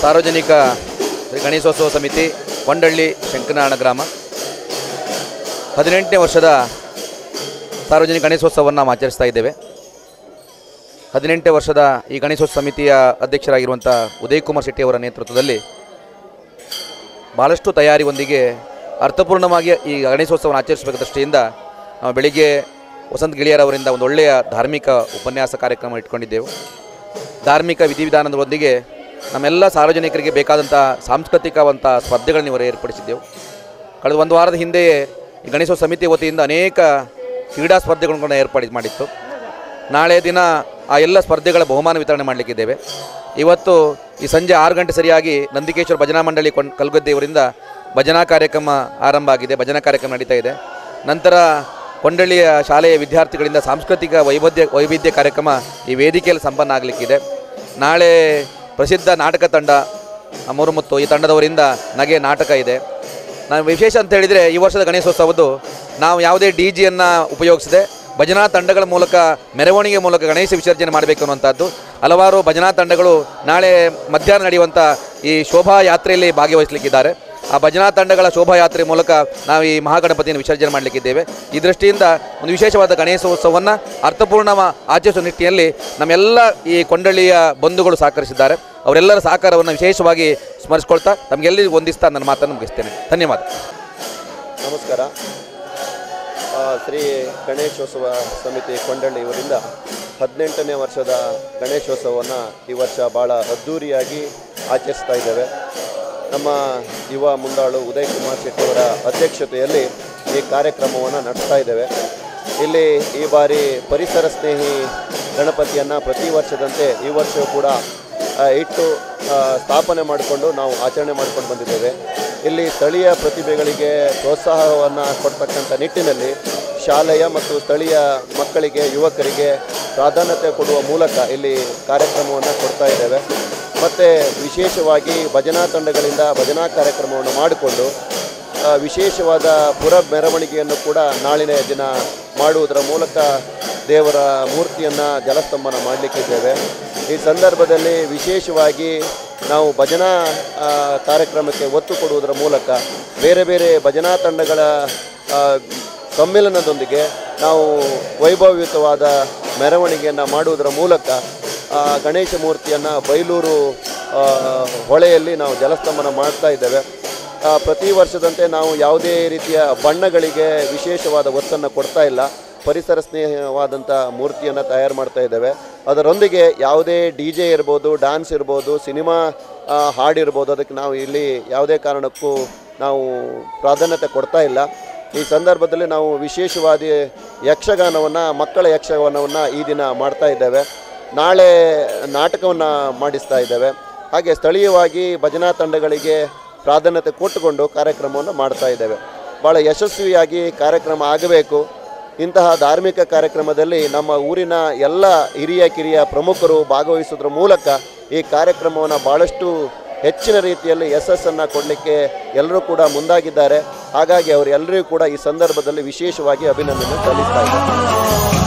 ಸಾರ್ವಜನಿಕ ಗಣೇಶೋತ್ಸವ ಸಮಿತಿ, ಕೊಂಡಳ್ಳಿ, ಶಂಕನಾರಾಯಣ ಗ್ರಾಮ. ಹದಿನೆಂಟನೇ ವರ್ಷದ ಸಾರ್ವಜನಿಕ ಗಣೇಶೋತ್ಸವವನ್ನು ನಾವು ಆಚರಿಸ್ತಾ ಇದ್ದೇವೆ. ಹದಿನೆಂಟನೇ ವರ್ಷದ ಈ ಗಣೇಶೋತ್ಸವ ಸಮಿತಿಯ ಅಧ್ಯಕ್ಷರಾಗಿರುವಂಥ ಉದಯ್ ಕುಮಾರ್ ಶೆಟ್ಟಿ ಅವರ ನೇತೃತ್ವದಲ್ಲಿ ಭಾಳಷ್ಟು ತಯಾರಿಯೊಂದಿಗೆ ಅರ್ಥಪೂರ್ಣವಾಗಿ ಈ ಗಣೇಶೋತ್ಸವವನ್ನು ಆಚರಿಸಬೇಕ ದೃಷ್ಟಿಯಿಂದ ನಾವು ಬೆಳಿಗ್ಗೆ ವಸಂತ ಗಿಳಿಯರವರಿಂದ ಒಂದು ಒಳ್ಳೆಯ ಧಾರ್ಮಿಕ ಉಪನ್ಯಾಸ ಕಾರ್ಯಕ್ರಮ ಇಟ್ಕೊಂಡಿದ್ದೆವು. ಧಾರ್ಮಿಕ ವಿಧಿವಿಧಾನದೊಂದಿಗೆ ನಮ್ಮೆಲ್ಲ ಸಾರ್ವಜನಿಕರಿಗೆ ಬೇಕಾದಂಥ ಸಾಂಸ್ಕೃತಿಕವಂಥ ಸ್ಪರ್ಧೆಗಳನ್ನು ಇವರು ಏರ್ಪಡಿಸಿದ್ದೆವು. ಕಳೆದ ಒಂದು ವಾರದ ಹಿಂದೆಯೇ ಈ ಗಣೇಶೋತ್ಸವ ಸಮಿತಿ ವತಿಯಿಂದ ಅನೇಕ ಕ್ರೀಡಾ ಸ್ಪರ್ಧೆಗಳನ್ನು ಏರ್ಪಾಡು ಮಾಡಿತ್ತು. ನಾಳೆ ದಿನ ಆ ಎಲ್ಲ ಸ್ಪರ್ಧೆಗಳ ಬಹುಮಾನ ವಿತರಣೆ ಮಾಡಲಿಕ್ಕಿದ್ದೇವೆ ಇವತ್ತು ಈ ಸಂಜೆ ಆರು ಗಂಟೆ ಸರಿಯಾಗಿ ನಂದಿಕೇಶ್ವರ ಭಜನಾ ಮಂಡಳಿ ಕೊಂಡ್ ಕಲ್ಗದ್ದೆಯವರಿಂದ ಭಜನಾ ಕಾರ್ಯಕ್ರಮ ಆರಂಭ ಆಗಿದೆ, ಭಜನಾ ಕಾರ್ಯಕ್ರಮ ನಡೀತಾ ಇದೆ. ನಂತರ ಕೊಂಡಳ್ಳಿಯ ಶಾಲೆಯ ವಿದ್ಯಾರ್ಥಿಗಳಿಂದ ಸಾಂಸ್ಕೃತಿಕ ವೈವಿಧ್ಯ ವೈವಿಧ್ಯ ಕಾರ್ಯಕ್ರಮ ಈ ವೇದಿಕೆಯಲ್ಲಿ ಸಂಪನ್ನ ಆಗಲಿಕ್ಕಿದೆ. ನಾಳೆ ಪ್ರಸಿದ್ಧ ನಾಟಕ ತಂಡ ಮೂರುಮುತ್ತು ಈ ತಂಡದವರಿಂದ ನಗೆ ನಾಟಕ ಇದೆ. ನಾನು ವಿಶೇಷ ಅಂತ ಹೇಳಿದರೆ ಈ ವರ್ಷದ ಗಣೇಶೋತ್ಸವದ್ದು ನಾವು ಯಾವುದೇ ಡಿ ಜಿಯನ್ನು ಉಪಯೋಗಿಸದೆ ಭಜನಾ ತಂಡಗಳ ಮೂಲಕ, ಮೆರವಣಿಗೆ ಮೂಲಕ ಗಣೇಶ ವಿಸರ್ಜನೆ ಮಾಡಬೇಕು ಅನ್ನುವಂಥದ್ದು. ಹಲವಾರು ಭಜನಾ ತಂಡಗಳು ನಾಳೆ ಮಧ್ಯಾಹ್ನ ನಡೆಯುವಂಥ ಈ ಶೋಭಾ ಯಾತ್ರೆಯಲ್ಲಿ ಭಾಗವಹಿಸಲಿಕ್ಕಿದ್ದಾರೆ. ಆ ಭಜನಾ ತಂಡಗಳ ಶೋಭಾಯಾತ್ರೆ ಮೂಲಕ ನಾವು ಈ ಮಹಾಗಣಪತಿಯನ್ನು ವಿಸರ್ಜನೆ ಮಾಡಲಿಕ್ಕಿದ್ದೇವೆ. ಈ ದೃಷ್ಟಿಯಿಂದ ಒಂದು ವಿಶೇಷವಾದ ಗಣೇಶೋತ್ಸವವನ್ನು ಅರ್ಥಪೂರ್ಣ ಆಚರಿಸುವ ನಿಟ್ಟಿನಲ್ಲಿ ನಮ್ಮೆಲ್ಲ ಈ ಕೊಂಡಳ್ಳಿಯ ಬಂಧುಗಳು ಸಹಕರಿಸಿದ್ದಾರೆ. ಅವರೆಲ್ಲರ ಸಹಕಾರವನ್ನು ವಿಶೇಷವಾಗಿ ಸ್ಮರಿಸ್ಕೊಳ್ತಾ ತಮಗೆಲ್ಲರಿಗೂ ಹೊಂದಿಸ್ತಾ ನನ್ನ ಮಾತನ್ನು ಮುಗಿಸ್ತೇನೆ. ಧನ್ಯವಾದ. ನಮಸ್ಕಾರ. ಶ್ರೀ ಗಣೇಶೋತ್ಸವ ಸಮಿತಿ ಕೊಂಡಳ್ಳಿ ಇವರಿಂದ ಹದಿನೆಂಟನೇ ವರ್ಷದ ಗಣೇಶೋತ್ಸವವನ್ನು ಈ ವರ್ಷ ಭಾಳ ಅದ್ಧೂರಿಯಾಗಿ ಆಚರಿಸ್ತಾ ಇದ್ದೇವೆ. ನಮ್ಮ ಯುವ ಮುಂದಾಳು ಉದಯ್ ಕುಮಾರ್ ಶೆಟ್ಟಿಯವರ ಅಧ್ಯಕ್ಷತೆಯಲ್ಲಿ ಈ ಕಾರ್ಯಕ್ರಮವನ್ನು ನಡೆಸ್ತಾ ಇದ್ದೇವೆ. ಇಲ್ಲಿ ಈ ಬಾರಿ ಪರಿಸರ ಸ್ನೇಹಿ ಗಣಪತಿಯನ್ನು ಪ್ರತಿ ವರ್ಷದಂತೆ ಈ ವರ್ಷವೂ ಕೂಡ ಇಟ್ಟು ಸ್ಥಾಪನೆ ಮಾಡಿಕೊಂಡು ನಾವು ಆಚರಣೆ ಮಾಡ್ಕೊಂಡು ಬಂದಿದ್ದೇವೆ. ಇಲ್ಲಿ ಸ್ಥಳೀಯ ಪ್ರತಿಭೆಗಳಿಗೆ ಪ್ರೋತ್ಸಾಹವನ್ನು ಕೊಡ್ತಕ್ಕಂಥ ನಿಟ್ಟಿನಲ್ಲಿ ಶಾಲೆಯ ಮತ್ತು ಸ್ಥಳೀಯ ಮಕ್ಕಳಿಗೆ, ಯುವಕರಿಗೆ ಪ್ರಾಧಾನ್ಯತೆ ಕೊಡುವ ಮೂಲಕ ಇಲ್ಲಿ ಕಾರ್ಯಕ್ರಮವನ್ನು ಕೊಡ್ತಾ ಇದ್ದೇವೆ. ಮತ್ತು ವಿಶೇಷವಾಗಿ ಭಜನಾ ತಂಡಗಳಿಂದ ಭಜನಾ ಕಾರ್ಯಕ್ರಮವನ್ನು ಮಾಡಿಕೊಂಡು ವಿಶೇಷವಾದ ಪುರ ಮೆರವಣಿಗೆಯನ್ನು ಕೂಡ ನಾಳಿನ ದಿನ ಮಾಡುವುದರ ಮೂಲಕ ದೇವರ ಮೂರ್ತಿಯನ್ನು ಜಲಸ್ತಂಭನ ಮಾಡಲಿಕ್ಕಿದ್ದೇವೆ ಈ ಸಂದರ್ಭದಲ್ಲಿ ವಿಶೇಷವಾಗಿ ನಾವು ಭಜನಾ ಕಾರ್ಯಕ್ರಮಕ್ಕೆ ಒತ್ತು ಕೊಡುವುದರ ಮೂಲಕ ಬೇರೆ ಬೇರೆ ಭಜನಾ ತಂಡಗಳ ಸಮ್ಮಿಲನದೊಂದಿಗೆ ನಾವು ವೈಭವಯುತವಾದ ಮೆರವಣಿಗೆಯನ್ನು ಮಾಡುವುದರ ಮೂಲಕ ಗಣೇಶ ಮೂರ್ತಿಯನ್ನು ಬೈಲೂರು ಹೊಳೆಯಲ್ಲಿ ನಾವು ಜಲಸ್ತಂಭನ ಮಾಡ್ತಾ ಇದ್ದೇವೆ. ಪ್ರತಿ ವರ್ಷದಂತೆ ನಾವು ಯಾವುದೇ ರೀತಿಯ ಬಣ್ಣಗಳಿಗೆ ವಿಶೇಷವಾದ ಒತ್ತನ್ನು ಕೊಡ್ತಾ ಇಲ್ಲ. ಪರಿಸರ ಸ್ನೇಹವಾದಂಥ ಮೂರ್ತಿಯನ್ನು ತಯಾರು ಮಾಡ್ತಾ ಇದ್ದೇವೆ. ಅದರೊಂದಿಗೆ ಯಾವುದೇ ಡಿ ಜೆ ಇರ್ಬೋದು, ಡ್ಯಾನ್ಸ್ ಇರ್ಬೋದು, ಸಿನಿಮಾ ಹಾಡಿರ್ಬೋದು, ಅದಕ್ಕೆ ನಾವು ಇಲ್ಲಿ ಯಾವುದೇ ಕಾರಣಕ್ಕೂ ನಾವು ಪ್ರಾಧಾನ್ಯತೆ ಕೊಡ್ತಾ ಇಲ್ಲ. ಈ ಸಂದರ್ಭದಲ್ಲಿ ನಾವು ವಿಶೇಷವಾದ ಯಕ್ಷಗಾನವನ್ನು, ಮಕ್ಕಳ ಯಕ್ಷಗಾನವನ್ನು ಈ ದಿನ ಮಾಡ್ತಾ ಇದ್ದೇವೆ. ನಾಳೆ ನಾಟಕವನ್ನು ಮಾಡಿಸ್ತಾ ಇದ್ದೇವೆ. ಹಾಗೆ ಸ್ಥಳೀಯವಾಗಿ ಭಜನಾ ತಂಡಗಳಿಗೆ ಪ್ರಾಧಾನ್ಯತೆ ಕೊಟ್ಟುಕೊಂಡು ಕಾರ್ಯಕ್ರಮವನ್ನು ಮಾಡ್ತಾ ಇದ್ದೇವೆ. ಭಾಳ ಯಶಸ್ವಿಯಾಗಿ ಕಾರ್ಯಕ್ರಮ ಆಗಬೇಕು. ಇಂತಹ ಧಾರ್ಮಿಕ ಕಾರ್ಯಕ್ರಮದಲ್ಲಿ ನಮ್ಮ ಊರಿನ ಎಲ್ಲ ಹಿರಿಯ ಕಿರಿಯ ಪ್ರಮುಖರು ಭಾಗವಹಿಸೋದ್ರ ಮೂಲಕ ಈ ಕಾರ್ಯಕ್ರಮವನ್ನು ಭಾಳಷ್ಟು ಹೆಚ್ಚಿನ ರೀತಿಯಲ್ಲಿ ಯಶಸ್ಸನ್ನು ಕೊಡಲಿಕ್ಕೆ ಎಲ್ಲರೂ ಕೂಡ ಮುಂದಾಗಿದ್ದಾರೆ. ಹಾಗಾಗಿ ಅವರೆಲ್ಲರಿಗೂ ಕೂಡ ಈ ಸಂದರ್ಭದಲ್ಲಿ ವಿಶೇಷವಾಗಿ ಅಭಿನಂದನೆ ಸಲ್ಲಿಸ್ತಾ ಇದ್ದಾರೆ